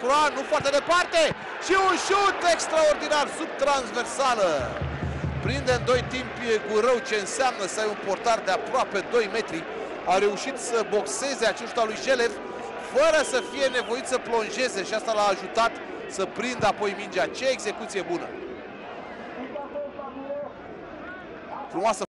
Lacroix, nu foarte departe și un șut extraordinar sub transversală. Prinde în doi timpi cu rău ce înseamnă să ai un portar de aproape 2 metri. A reușit să boxeze acesta lui Jelev fără să fie nevoit să plonjeze și asta l-a ajutat să prindă apoi mingea. Ce execuție bună! Frumoasă